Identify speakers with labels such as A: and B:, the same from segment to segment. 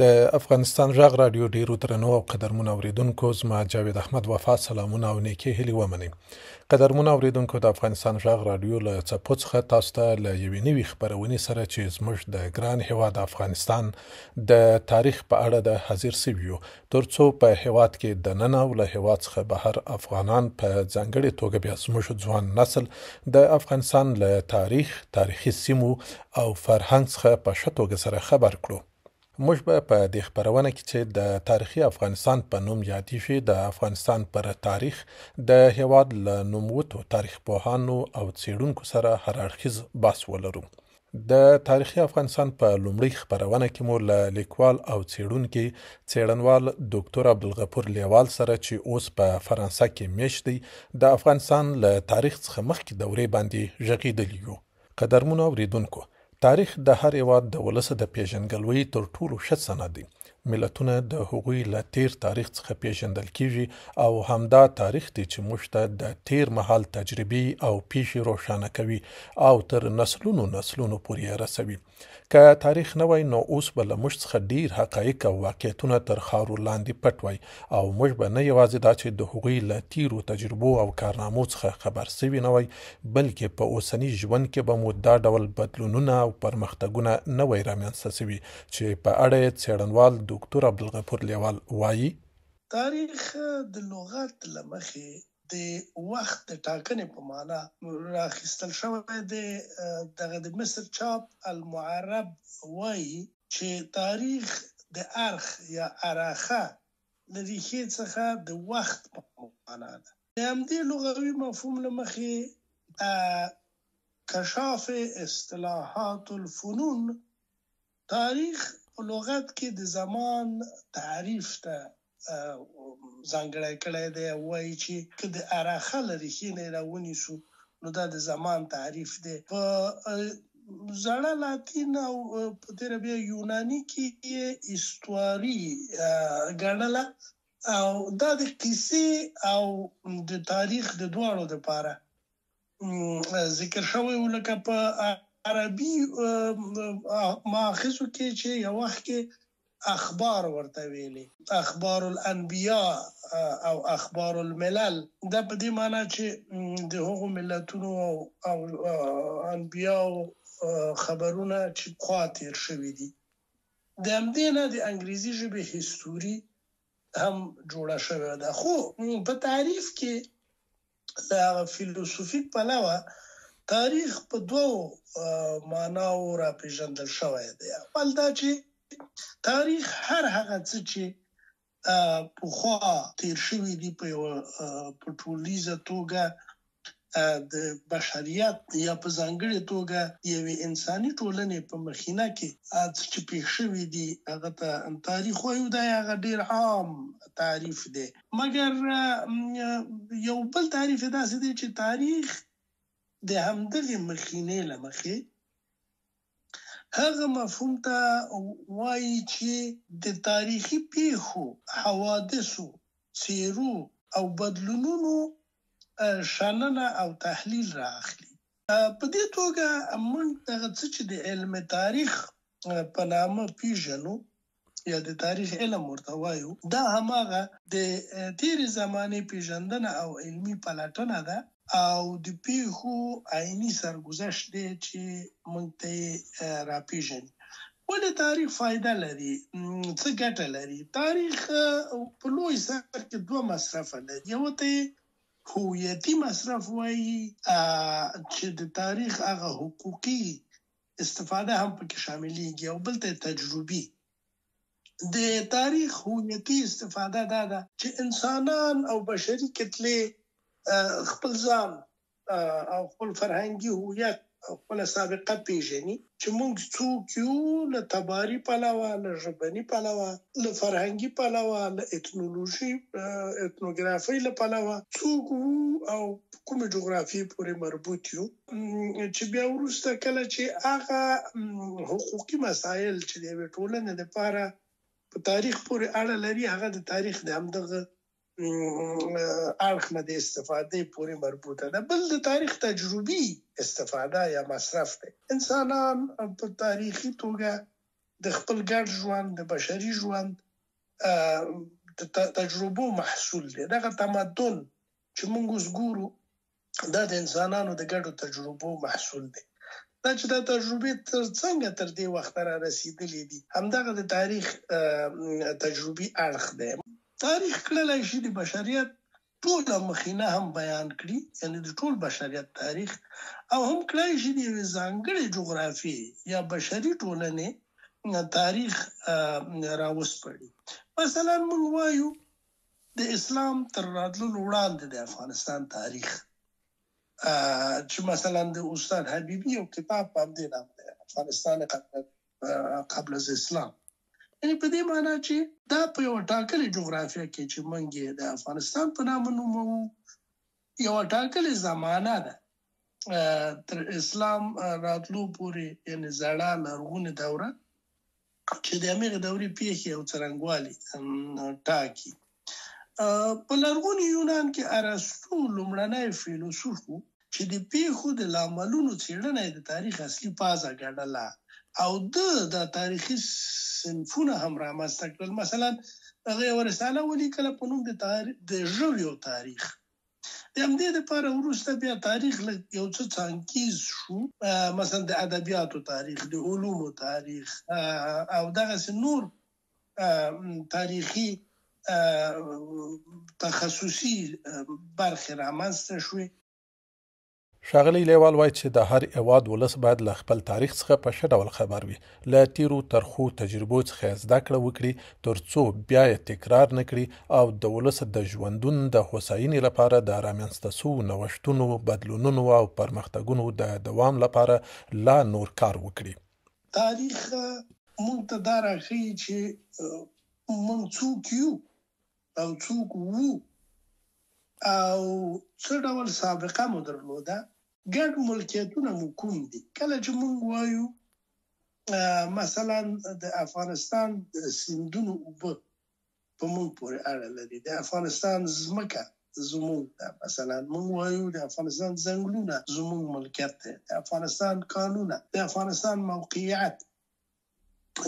A: د افغانستان غږ رادیو ډیرو درنو او قدرمن اوریدونکو زما جاوید احمد وفا سلامونه او نیکی هلی ومني قدرمن اوریدونکو د افغانستان غږ رادیو له چپو څخه تاسو ته له یوې نوي خبرونې سره چې زموږ د ګران هیواد افغانستان د تاریخ په اړه د حاضر سویو تر څو په هېواد کې دننه او له هېواد څخه بهر افغانان په ځانګړې توګه بیا زموږ ځوان نسل د افغانستان له تاریخ، تاریخي سیمو او فرهنګ څخه په ښه توګه سره خبر کړو. موږ به په دې خبرونه کې چې د تاریخي افغانستان په نوم یادیږي د افغانستان پر تاریخ د هېواد له نوموتو تاریخ پوهانو او څېړونکو سره هر اړخیز بحث ولرو. د تاریخي افغانستان په لومړۍ خبرونه کې مو له لیکوال او څېړونکي څېړنوال دوکتور عبدالغفور لیوال سره چې اوس په فرانسه کې میشت دی د افغانستان له تاریخ څخه مخکې دورې باندې غږېدلي یو قدرمنو اورېدونکو تاریخ د هر هېواد د ولس د پیژندګلوۍ تر ټولو ښه سند دی ملتونه د هغوی له تیر تاریخ څخه پیژندل کیږي او همدا تاریخ دی چې موږ ته د تیر مهال تجربې او پیښې روښانه کوي او تر نسلونو نسلونو پورې رسوي که تاریخ نه وای نو اوس به له موږ څخه ډیر حقایق او واقعیتونه تر خارو لاندې پټ وای او موږ به نه یوازې دا چې د هغوی له تیرو تجربو او کارنامو څخه خبر سوي نه وای بلکې په اوسنی ژوند کې به مو دا ډول بدلونونه او پرمختګونه نه وای رامنځته سوي چې په اړه یې څېړنوال دوکتور عبدالغفور لېوال وايي،
B: تاریخ د لغت له مخې د وخت د ټاکنې په مانا راخیستل شوی دی، دغه د مصر چاپ المعرب وايي، چې تاریخ د ارخ یا ارخه له ریښې څخه د وخت په مانا ده. د همدې لغوي مفهوم له مخې د کشاف اصطلاحات الفنون تاریخ په لغت کې د زمان تعریف ته ځانګړی کړی دی او وایي چې که د اراخه له ریښې نه یې راونیسو نو دا د زمان تعریف دی په زړه لاتین او په تیره بیا یونانی کې یې استواری ګڼله او دا د قصې او د تاریخ د دواړو لپاره ذکر شوی و لکه په عربي ماخذو کې چې یو وخت کې اخبار ورته ویلي اخبار الانبیاء او اخبار الملل دا په دې معنی چې د هغو ملتونو او انبیاء خبرونه چې خوا تیر شوي دي د همدې نه د انګریزي ژبې هیستوري هم جوړه شوې ده خو په تعریف کې د هغه فیلسوفیک پلوه تاریخ په دوو معناو را پیژندل شوی دی اول دا چې تاریخ هر هغه څه چې پوخا تیر شوی دی په یو په ټولیزه توګه د بشریت یا په ځانګړې توګه یوې انساني ټولنې په مخینه کې څه چې پېښ شوي دي هغه ته تاریخ وایو دا هغه ډېر عام تعریف دی مګر یو بل تعریف داسې دی چې تاریخ د همدغې مخینې له مخې هغه مفهوم ته وایي چې د تاریخي پیښو حوادثو څیرو او بدلونونو شننه او تحلیل را اخلي. په دې توګه موږ دغه څه چې د علم تاریخ په نامه پیژنو یا د تاریخ علم ورته وایو دا هماغه د تیرې زمانې پیژندنه او علمي پلټنه ده او د پیښو عیني سرګذشت دی چې موږ ته یې راپیژني. ولې تاریخ فایده لري؟ څه ګټه لري؟ تاریخ په لوی سر کې دوه مصرفه لري، یوه ته یې هویتي مصرف وایي چې د تاریخ هغه حقوقي استفاده هم پکې شاملېږي او بل ته یې تجربي. د تاریخ هویتي استفاده دا ده چې انسانان او بشري کتلې خپل ځان او خپل فرهنګي هویت او خپل سابقه پیژني چې موږ څوک یو له تباري پلوه له ژبني پلوه له فرهنګي پلوه له اتنولوژي اتنوګرافي له پلوه څوک وو او کومې جغرافي پورې مربوط یو چې بیا ورسته کله چې هغه حقوقي مسایل چې د ټولنې لپاره په تاریخ پورې اړه لري هغه د تاریخ د همدغه اړخ نه د استفادې پورې مربوطه ده بل د تاریخ تجربي استفاده یا مصرف دی انسانان په تاریخي توګه د خپل ګډ ژوند د بشري ژوند د تجربو محصول دی دغه تمدن چې موږ اوس ګورو دا د انسانانو د ګډو تجربو محصول دی دا چې دا تجربې تر څنګه تر دې وخت را رسیدلې دي همدغه د تاریخ تجربي اړخ دی تاریخ کړلای شي د بشریت ټول مخینه هم بیان کړي یعنی د ټول بشریت تاریخ او هم کړای شي د ځانګړي جغرافي یا بشري ټولنې تاریخ راوسپړي مثلا موږ وایو د اسلام تر راتللو وړاندې د افغانستان تاریخ چې مثلا د استاد حبیبی یو کتاب په دې نام دی افغانستان قبل از اسلام یعنی په دې معنی چې دا په یو ټاکلې جغرافیا کې چې منګه د افغانستان په نامه نومو یو ټاکلې زمانہ ده تر اسلام راتلو پورې یعنی زړه لرغونې دوره چې د امیر دوري پیښې او څرنګوالي ټاکي په لرغوني یونان کې ارسطو لومړنی فیلسوف چې د پیښو د لاملونو څېړنه د تاریخ اصلي پازه ګڼله او ده دا تاریخي صنفونه هم رامنځته کړل، مثلا هغه یوه رساله ولیکله په نوم د ژویو تاریخ، د همدې لپاره وروسته بیا تاریخ لږ یو څه څانکیز شو، مثلا د ادبیاتو تاریخ، د علومو تاریخ او دغسې نور تاریخي تخصصي برخې رامنځته شوې.
A: ښاغلی لیوال وایي چې د هر هېواد ولس باید له خپل تاریخ څخه په ښه ډول خبر وي، له تیرو ترخو تجربو څخه یې زده کړه وکړي، ترڅو بیا یې تکرار نه کړي او د ولس د ژوندون د هوساینې لپاره د رامنځته شوو نوښتونو، بدلونونو او پرمختګونو د دوام لپاره لا نور کار وکړي.
B: تاریخ موږ ته دا راښیي چې موږ څوک یو؟ او څوک وو او څه ډول سابقه مو درلوده ګډ ملکیتونه مو کوم دي کله چې مونږ وایو مثلا د افغانستان سندونو اوبه په مونږ پورې اړه لري د افغانستان ځمکه زموږ ده مثلا مونږ وایو د افغانستان ځنګلونه زموږ ملکیت دی د افغانستان کانونه د افغانستان موقعیت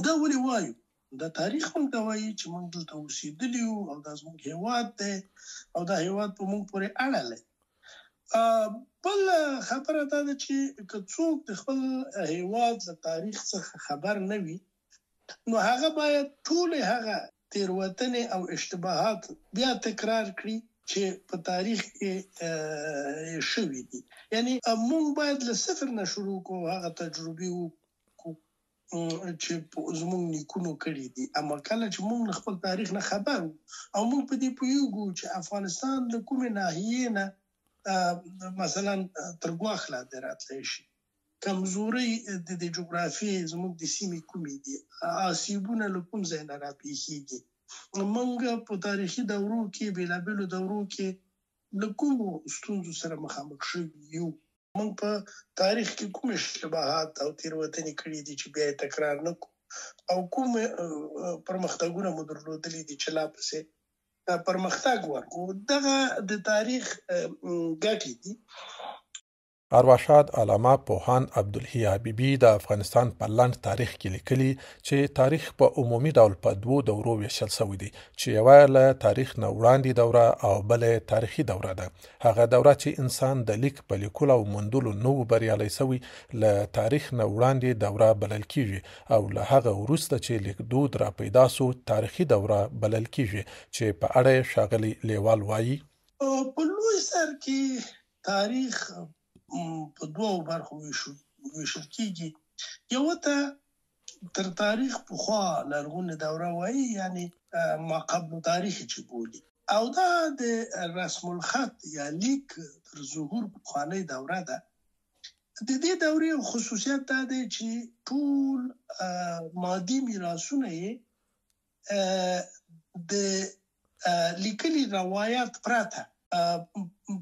B: دا ولې وایو؟ دا تاریخ موږ ته وایي چې موږ دلته اوسېدلي یو او دا زموږ هیواد دی او دا هیواد په موږ پورې اړه لري بل خبره دا ده چې که څوک د خپل هیواد له تاریخ څخه خبر نه وي نو هغه باید ټول هغه تیروتنې او اشتباهات بیا تکرار کړي چې په تاریخ کې شوې دي یعنی موږ باید له صفر نه شروع کوو هغه تجربې وو چې زموږ نیکونو کړی دي اما کله چې موږ خپل تاریخ نه خبر او موږ په دې پیوګو چې افغانستان د کومې ناحیې نه مثلا تر ګواښ لاندې راتلی شي کمزوري د د جغرافي زموږ د سیمې کومې دي آسیبونه له کوم ځای نه راپیښیږي موږ په تاریخي دورو کې بیلابیلو دورو کې له کومو ستونزو سره مخامخ شوي یو موږ په تاریخ کې کوم اشتباهات او تیروتنې کړې دي چې بیا یې تکرار نه کړو او کوم پرمختګونه مو درلودلي دي چې لا پسې پرمختګ ورکو دغه د تاریخ ګټې دي
A: ارواښاد علامه پوهان عبدالحی حبیبي د افغانستان په لنډ تاریخ کې لیکلي چې تاریخ په عمومي ډول په دوو دورو ویشل شوی دی چې یوه له تاریخ نه وړاندې دوره او بله تاریخي دوره ده هغه دوره چې انسان د لیک په لیکلو او موندلو نه و بریالی شوی له تاریخ نه وړاندې دوره بلل کیږي او له هغه وروسته چې لیکدود را پیدا سو تاریخي دوره بلل کیږي چې په اړه یې ښاغلی لیوال وایي
B: په لوی سر کې تاریخ په دوو برخو ویشو ویشل کیږي یو ته تر تاریخ پخوا لرغونې دوره وایي یعنی ما قبل تاریخ چې بولی او دا د رسم الخط یا لیک تر ظهور پخوانۍ دوره ده د دې دورې خصوصیت دا دی چې ټول مادي میراثونه یې د لیکلي روایت پرته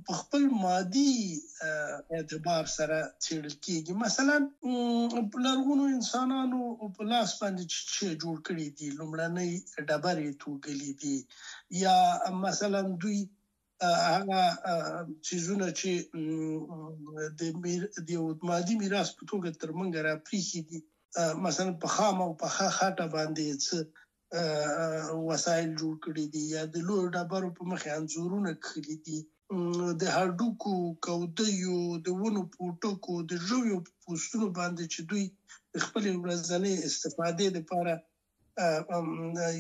B: په خپل مادي اعتبار سره څېړل کېږي مثلا لرغونو انسانانو په لاس باندې چې جوړ کړي دي لومړنۍ ډبرې توګلې دي یا مثلا دوی هغه چیزونه چې د میر د یو مادي میراث په توګه تر منګ را پریخي دي مثلا په خام او په خاټه باندې څه وسایل جوړ کړي دي یا د لوی ډبرو په مخ انزورونه کړي دي د هډوکو کودیو د ونو پوټکو د ژویو پوستونو باندې چې دوی خپل ورځنی استفاده لپاره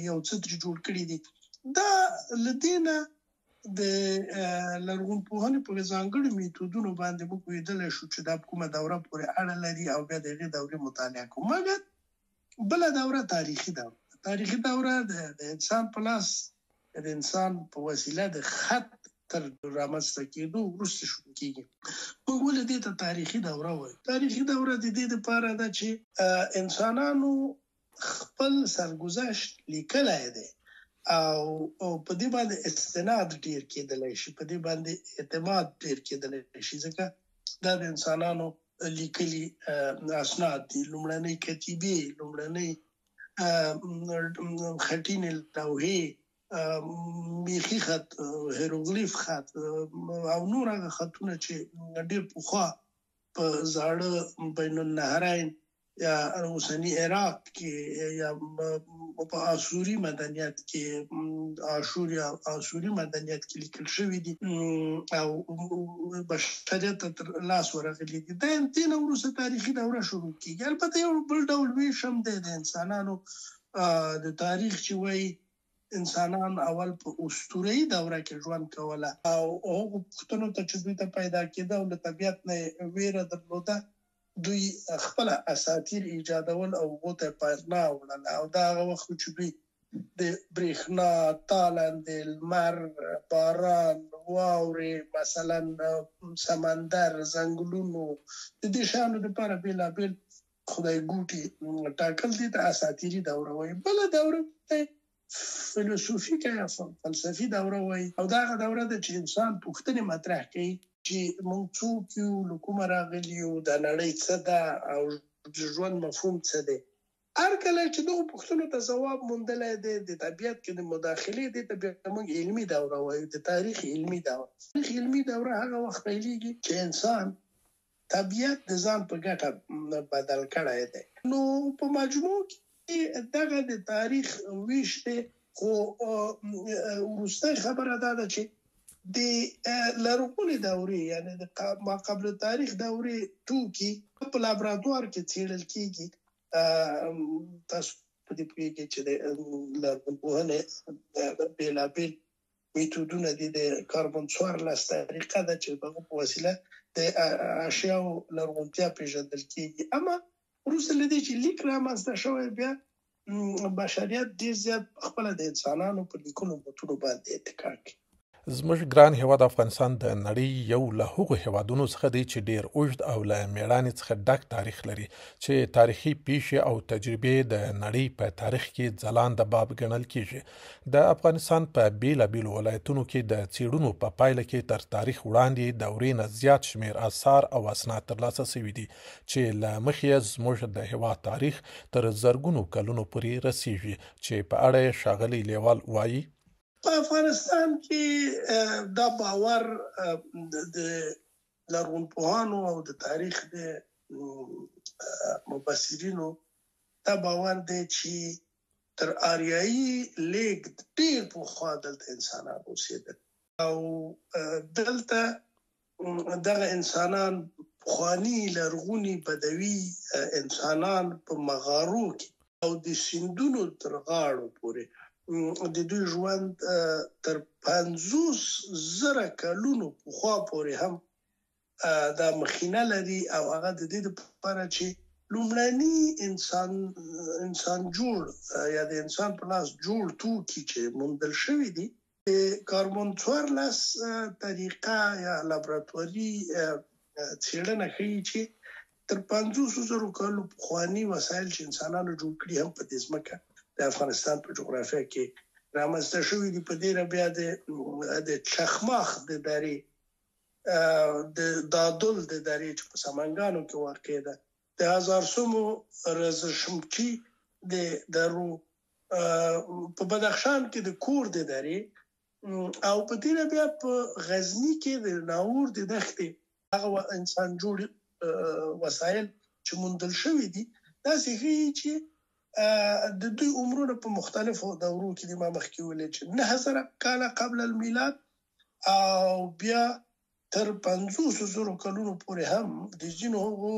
B: یو څه تر جوړ کړی دي دا لدینه د لرغون پوهنې په ځانګړي میتودونو باندې موږ ویدل شو چې دا کومه دوره پورې اړه لري او بیا دغه دورې مطالعه کوو مګر بل دوره تاریخي دوره تاریخي دوره د انسان په لاس د انسان په وسیله د خط تر رامنځته کېدو وروسته شروع کیږي موږ ولې دې ته تاریخي دوره وایو تاریخي دوره د دې لپاره ده چې انسانانو خپل سرګذشت لیکلای دی او په دې باندې استناد ډیر کېدلای شي په دې باندې اعتماد ډیر کېدلای شي ځکه دا د انسانانو لیکلي اسناد دي لومړنۍ کتیبې لومړنۍ خټینې لوحې میخي خط هیروغلیف خط او نور هغه خطونه چې ډیر پوخا په زاړه بین النهرین یا اوسنی عراق کې یا په آسوري مدنیت کې آشور یا آسوري مدنیت کې لیکل شوی دی او بشریت تر لاس ورغلی دی دا دین وروسته تاریخي دوره شروع کیږي البته یو بل ډول وی شم دی د انسانانو د تاریخ چې وایي انسانان اول په اسطوري دوره کې ژوند کوله او هغه پښتنو ته چې دوی ته پیدا کېده او له طبيعت نه ویره درلوده دوی خپله اساطیر ایجادول او اوبو ته پرنا وړله او دا هغه وخت و چې دوی د برېښنا، تالندې، لمر، باران، واورې، مثلا سمندر، ځنګلونو د دې شیانو لپاره بېلابېل خدای ګوټي ټاکل دي ته اساطیري دوره وایي. بله دوره فیلسوفي که یا فلسفي دوره وایي او دا هغه دوره ده چې انسان پوښتنې مطرح کوي چې موږ څوک یو، له کومه راغلي یو، دا نړۍ څه ده او د ژوند مفهوم څه دی. هر کله چې دغو پوښتنو ته ځواب موندلی دی، د طبیعت کې د مداخلې دې ته بیا موږ علمي دوره وایو، د تاریخ علمي دوره. د تاریخ علمي دوره هغه وخت پیلېږي چې انسان طبیعت د ځان په ګټه بدل کړی دی. نو په مجموع کې دغه د تاریخ ویش دی، خو وروستۍ خبره دا ده چې د لرغونې دورې یعنې د ماقبل تاریخ دورې توکي په لابراتوار کې څیړل کیږي، تاسو په دې پوهیږئ چې د لرغونپوهنې بیلابیل میتودونه دي د کاربن 14 طریقه ده چې په وسیله د اشیاو لرغونتیا پیژندل کیږي اما روس لدی چې لیک رامنځته شوی بیا بشریت ډیر زیات خپل د انسانانو په لیکونو بوتلو باندې اتکا کوي
A: زموږ ګران هیواد افغانستان د نړۍ یو له هغو هیوادونو څخه دی چې ډیر اوږد او له میړانې څخه ډک تاریخ لري چې تاریخي پیښې او تجربې د نړۍ په تاریخ کې ځلانده باب ګڼل کیږي د افغانستان په بیلابیلو ولایتونو کې د څیړونو په پایله کې تر تاریخ وړاندې دورې نه زیات شمیر آثار او اسناد ترلاسه شوي دي چې له مخې زموږ د هوا تاریخ تر زرګونو کلونو پورې رسیږي چې په اړه یې ښاغلی لیوال وایي
B: په افغانستان کې دا باور د لرغونپوهانو او د تاریخ د مبصرینو دا باور دی چې تر آریایي لیږد ډیر پخوا دلته انسانان اوسېدل او دلته دغه انسانان خواني لرغوني بدوي انسانان په مغارو کې او د سندونو تر غاړو پورې د دوی ژوند تر 50 زره کلونو پخوا پورې هم دا مخینه لري او هغه د دې لپاره چې لومړنی انسان انسان جوړ یا د انسان په لاس جوړ توکي چې موندل شوی دي د کاربن 14 طریقه یا لابراتواري څېړنه ښیي چې تر 500 زره کالو پخواني وسایل چې انسانانو جوړ کړي هم په دې ځمکه د افغانستان په جغرافیه کې رامنځته شوې دي په دې را بیا د د چخماخ د دری د دادل د درې چې په سمنګانو کې واقع ده د هزار سومو رزشمچی د درو په بدخشان کې د کور د درې او په تیره بیا په غزنی کې د ناور د دښتې هغه انسان جوړ وسایل چې موندل شوې دي دا سیخي چې د دوی عمرونه په مختلفو دورو کې د ما مخکې ولې چې 9000 کال قبل المیلاد او بیا تر پنځوسو زرو کلونو پورې هم د ځینو هغو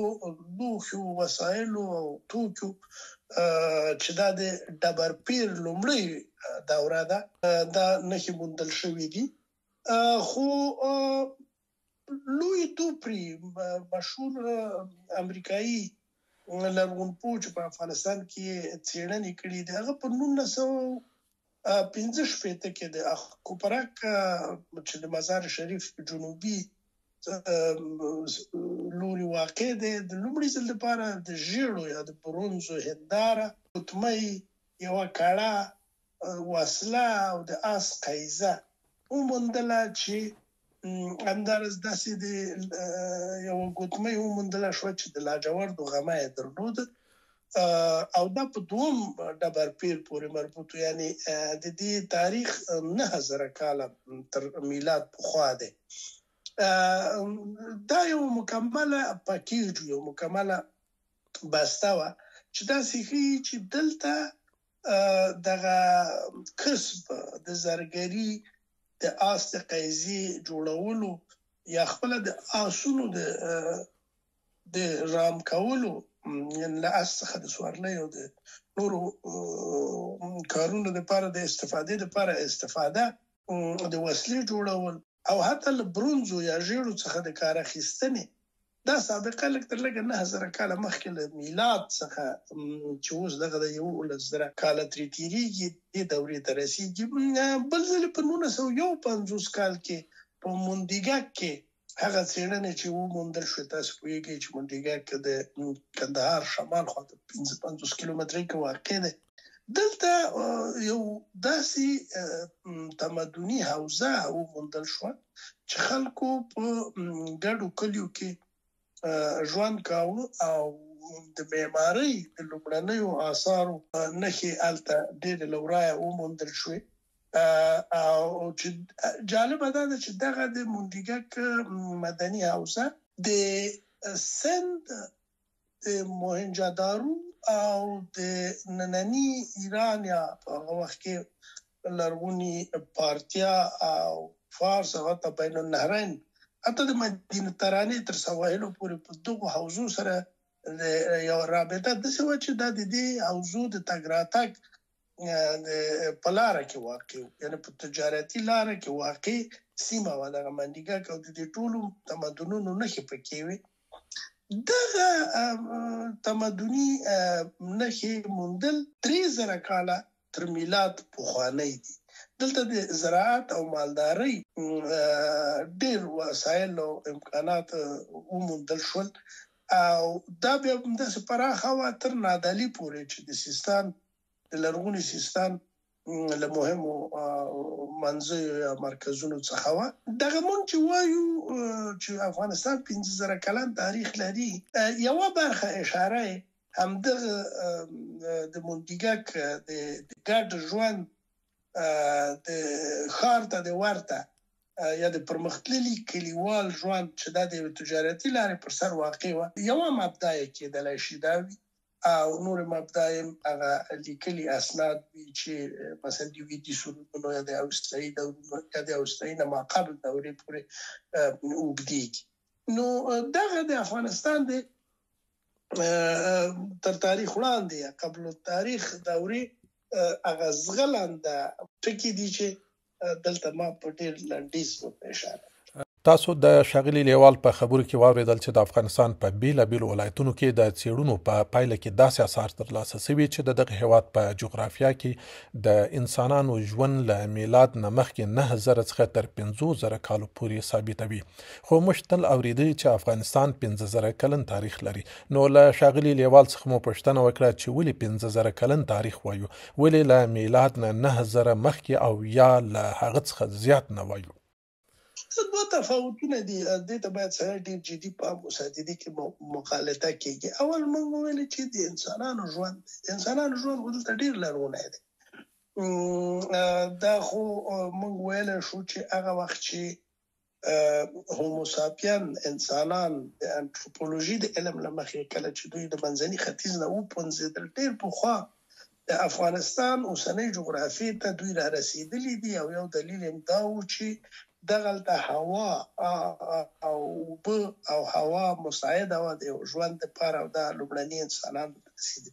B: لوښو وسایلو او توکو چې دا د ډبرپیر لومړۍ دوره ده دا نښې موندل شوې دي خو لوی توپري مشهور امریکایي لرغونپوه چې په افغانستان کې څېړنې کړې دي هغه په 1915 کې د کوپرک چې د مزار شریف په جنوبي لوري واقع دی د لومړي ځل لپاره د ژیړو یا د برونزو هنداره قطمه یو کړه وسله او د آس قیزه وموندله چې همدارز داسې د یوه ګوتمۍ وموندله شوه چې د لاجوردو غمه یې درلوده او دا په دوم ډبر پیر پورې مربوط یعنی د دې تاریخ 9000 کال تر میلاد پخوا دی دا یو مکمله پکیج یو مکمله بسته و چې دا سیخي چې دلته دغه کسب د زرګری د آس د قیزی جوړولو یا خپل د آسونو د د رام کولو یعنی له آس څخه د سوارلې او د نورو کارونو لپاره د استفادې لپاره استفاده د وسلې جوړول او حتی له برونزو یا ژیړو څخه د کار اخیستنې دا سابقه لږ تر لږه نهه زره کاله مخکې له میلاد څخه چې اوس دغه د یوولس زره کاله ترې تېرېږي دې دورې ته رسېږي بل ځل په نولس سوه یو پنځوس کال کې په موندیګک کې هغه څېړنې چې وموندل شوې تاسو پوهېږئ چې موندیګک د کندهار شمال خواته پنځه پنځوس کیلومترۍ کې واقع دی دلته یو داسې تمدني حوزه وموندل شو چې خلکو په ګډو کلیو کې ژوند کاوه او د معمارۍ د لومړنیو آثارو نښې الته ډېرې لورایه وموندل شوې او چې جالبه ده چې دغه د مونډیګک مدني حوزه د سند د موهنجادارو او د ننني ایران یا په هغه وخت کې لرغوني پارتیا او فارس هغه ته بین النهرین حتی د مدینه ترانې تر سواحلو پورې په دغو حوزو سره د یو رابطه د څه چې د دې حوزو د تګ راتګ د پلار کې واقع یعنی په تجارتي لار کې واقع سیمه و دغه منډیګه کو د ټولو تمدنونو نخې پکې وي دغه تمدني نښې موندل درې زره کاله تر میلاد پخوانۍ دي دلته د زراعت او مالدارۍ ډېر وسایل او امکانات وموندل شول او دا بیا داسې پراخه وه تر نادالي پورې چې د سیستان د لرغوني سیستان له مهمو منځیو یا مرکزونو څخه و دغه مونږ چې وایو چې افغانستان 15000 کلن تاریخ لري یو برخه اشاره همدغه د مونډیګک د ګډ ژوند د خار ته د ورته یا د پرمختللي کلیوال ژوند چې د تجارتي لارې پر سر واقع و یو مبدا کې د لشي دا او نور مبدایم هغه لیکلي اسناد وی چې مثلا دی وی دي سرودونو یا د اوستایي دورونو یا د اوستایي نه ماقبل دورې پورې وګديږي نو دغه د افغانستان د تر تاریخ وړاندې قبل التاریخ دورې هغه زغلند ټکی دي چې دلته ما په ډیر لنډیز ورته اشاره
A: تاسو د شغلی لیوال په خبرو کې واوریدل چې د افغانستان په بیلا بیل ولایتونو کې د چیړونو په پایله کې داسې اثار ترلاسه شوي چې د دغه هیواد په جغرافیا کې د انسانانو ژوند له میلاد نه مخکې 9000 څخه تر 15000 کالو پورې ثابتوي خو موږ تل اوریدلی چې افغانستان 15000 کلن تاریخ لري نو له شغلی لیوال څخه مو پوښتنه وکړه چې ولې 15000 کلن تاریخ وایو ولې له میلاد نه نهه زره مخکې او یا له هغه څخه زیات نه وایو؟
B: دلته دوه تفاوتونه دي، دې ته باید سړی ډېر جدي پام وساتي، دې کې مغالطه کېږي. اول موږ وویل چې د انسانانو ژوند دی، د انسانانو ژوند خو دلته ډېر لرغونی دی، دا خو موږ ویلی شو چې هغه وخت چې هوموساپین انسانان د انټروپولوژي د علم لمخې کله چې دوی د منځني ختیځ نه وپنځېدل ډېر پخوا د افغانستان اوسنۍ جغرافیې ته دوی را رسېدلي دي او یو دلیل یې دا و چې دغلته هوا او اوبه او هوا مساعده وه د ژوند لپاره او دا لومړني انسانان رسېدلي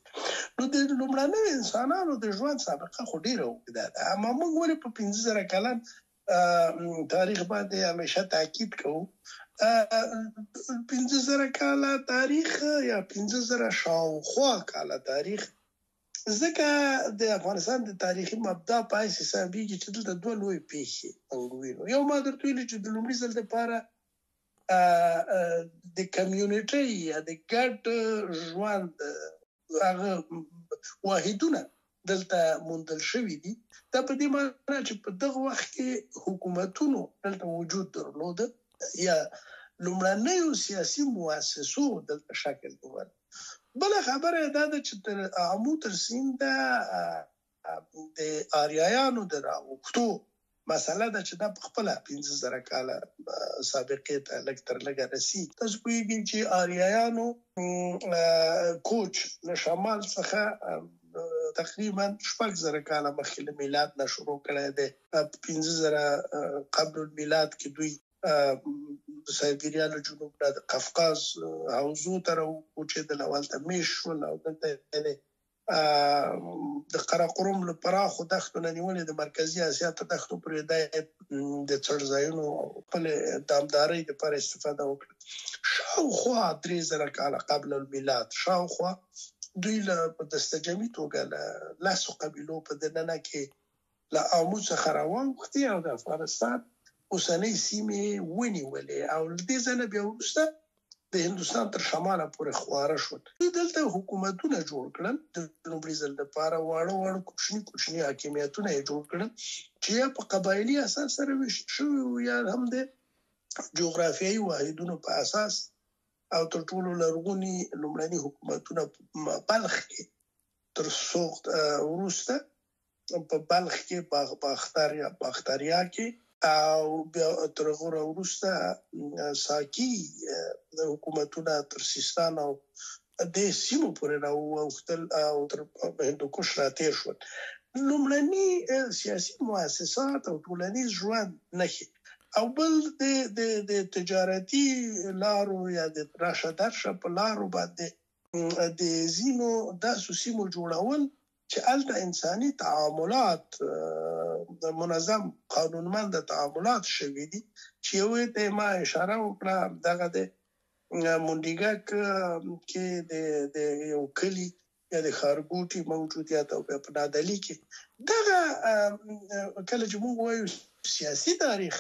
B: نو د لومړنیو انسانانو د ژوند سابقه خو ډېره اوږده ده اما موږ ولې په پنځه زره کلن تاریخ باندې همیشه تاکید کوو پنځه زره کاله تاریخ یا پنځه زره شاوخوا کاله تاریخ ځکه د افغانستان د تاریخي مبدا په حیث حسابېږي چې دلته دوه لوی پیښې وینو یو ما درته ویلي چې د لومړي ځل لپاره د کمیونټۍ یا د ګډ ژوند هغه واحدونه دلته موندل شوي دي دا په دې معنی چې په دغه وخت کې حکومتونو دلته وجود درلود یا لومړنیو سیاسي مؤسسو دلته شکل نیول بل خبره دا ده چې تر عامو تر سینده د آریایانو د راوختو مسله ده چې دا په خپل 15000 کال سابقه ته لګ تر لګه رسی تاسو پوهیږئ چې آریایانو کوچ له شمال څخه تقریبا شپږ زره کاله مخکې له میلاد نه شروع کړی دی په 15000 قبل المیلاد کې دوی د سایبیریا له جنوب نه د قفقاز حوزو ته راوکوچېدل او هلته میشت شول او دلته یې د قراقرم له پراخو دښتو نه نیولې د مرکزي اسیا ته دښتو پورې د د څړځایونو خپل دامدارۍ لپاره استفاده وکړه شاوخوا درې زره کاله قبل المیلاد شاوخوا دوی له دستجمي توګه له لاسو قبیلو په دننه کې له آمو څخه راواوښتې او د افغانستان اوسنۍ سیمې یې ونیولې او له دې ځای نه بیا وروسته د هندوستان تر شماله پورې خواره شول. دوی دلته حکومتونه جوړ کړل، د لومړي ځل لپاره واړه واړه کوچني کوچني حاکمیتونه یې جوړ کړل چې یا په قبایلي اساس سره ویشل شوي وو یا هم د جغرافیایي واحدونو په اساس او تر ټولو لرغوني لومړني حکومتونه بلخ کې تر سوخت وروسته په بلخ کې باختر یا باختریا کې او بیا تر هغه وروسته ساکی حکومتونه تر سیستان او د سیمو پورې راووختل او تر هندوکش راتیر شول لومړني سیاسي مؤسسات او ټولنیز ژوند نشي او بل د د د تجارتي لارو یا د راشه درشه په لارو باندې د زینو داسو سیمو جوړول چې هلته انساني تعاملات منظم قانونمند تعاملات شوي دي چې یو ته ما اشاره وکړه دغه د منډیګک کې د د یو کلی یا د خارګوټي موجودیت او په نادلی کې دغه کله چې موږ وایو سیاسي تاریخ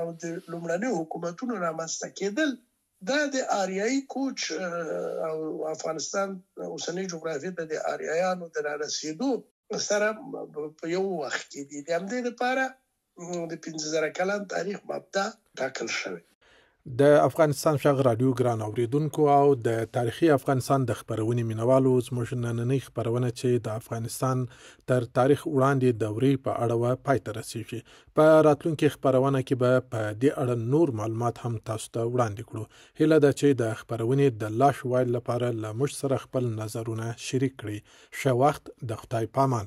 B: او د لومړنیو حکومتونو رامنځته کېدل دا د آریايي کوچ او افغانستان اوسنۍ جغرافیې ته د آریایانو د رارسېدو سره په یو وخت کې دي، د همدې لپاره د پنځه زره کلن تاریخ مبدا ټاکل شوې.
A: د افغانستان شغ رادیو ګران اوریدونکو او د تاریخي افغانستان د خبرونې مینوالو زموږ نننۍ خبرونه چې د افغانستان تر تاریخ وړاندې دورې په اړه وه پای ته رسیږي په راتلونکې خپرونه کې به په دې اړه نور معلومات هم تاسو ته وړاندې کړو. هیله ده چې د خپرونې د لا ښه والي لپاره له موږ سره خپل نظرونه شریک کړئ. ښه وخت، د خدای پامان.